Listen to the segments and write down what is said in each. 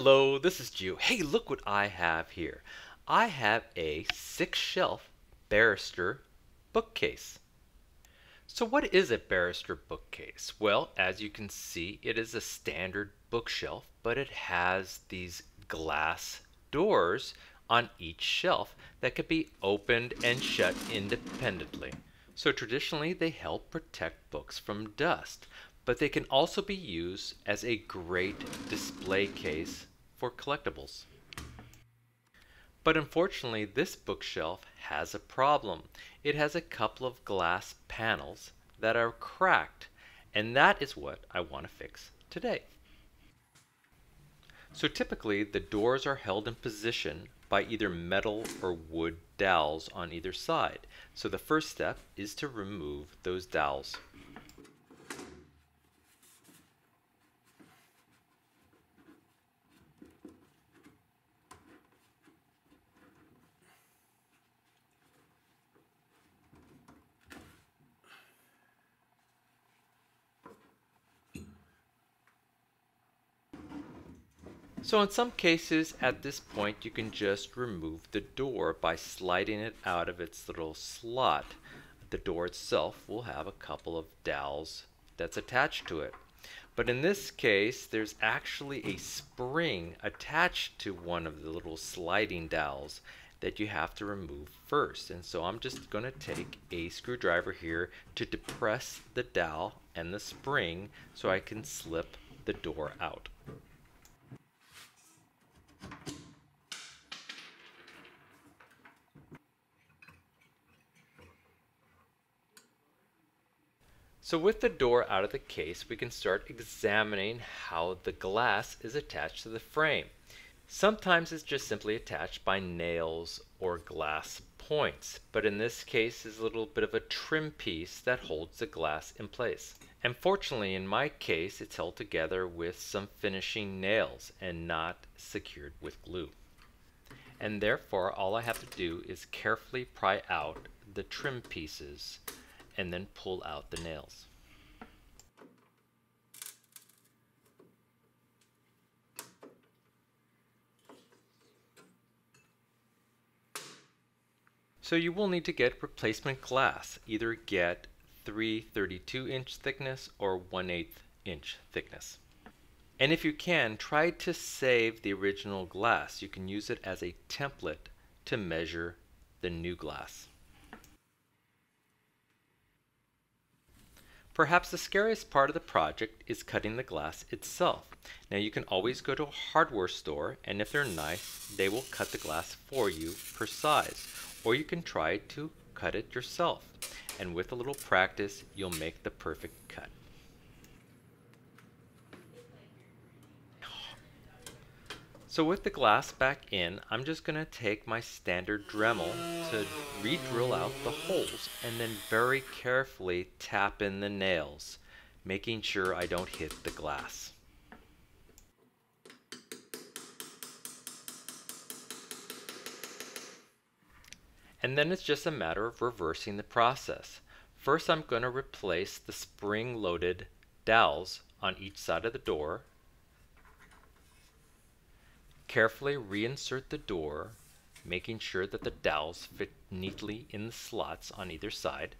Hello, this is Jew. Hey, look what I have here. I have a six shelf barrister bookcase. So what is a barrister bookcase? Well, as you can see, it is a standard bookshelf, but it has these glass doors on each shelf that could be opened and shut independently. So traditionally, they help protect books from dust, but they can also be used as a great display case for collectibles. But unfortunately, this bookshelf has a problem. It has a couple of glass panels that are cracked, and that is what I want to fix today. So typically, the doors are held in position by either metal or wood dowels on either side. So the first step is to remove those dowels. So in some cases at this point you can just remove the door by sliding it out of its little slot. The door itself will have a couple of dowels that's attached to it. But in this case there's actually a spring attached to one of the little sliding dowels that you have to remove first. And so I'm just going to take a screwdriver here to depress the dowel and the spring so I can slip the door out. So with the door out of the case, we can start examining how the glass is attached to the frame. Sometimes it's just simply attached by nails or glass points, but in this case is a little bit of a trim piece that holds the glass in place. And fortunately in my case it's held together with some finishing nails and not secured with glue. And therefore all I have to do is carefully pry out the trim pieces and then pull out the nails. So you will need to get replacement glass. Either get 3 32 inch thickness or 1 8 inch thickness. And if you can, try to save the original glass. You can use it as a template to measure the new glass. Perhaps the scariest part of the project is cutting the glass itself. Now you can always go to a hardware store and if they're nice, they will cut the glass for you per size. Or you can try to cut it yourself. And with a little practice, you'll make the perfect cut. So with the glass back in, I'm just going to take my standard Dremel to re-drill out the holes and then very carefully tap in the nails, making sure I don't hit the glass. And then it's just a matter of reversing the process. First I'm going to replace the spring-loaded dowels on each side of the door Carefully reinsert the door, making sure that the dowels fit neatly in the slots on either side.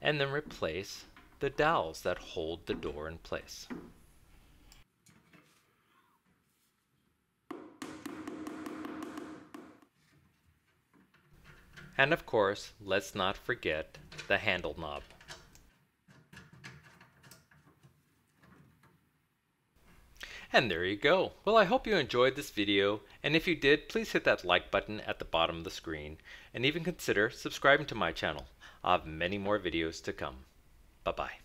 and then replace the dowels that hold the door in place. And of course, let's not forget the handle knob. And there you go. Well, I hope you enjoyed this video, and if you did, please hit that like button at the bottom of the screen, and even consider subscribing to my channel. I have many more videos to come. Bye-bye.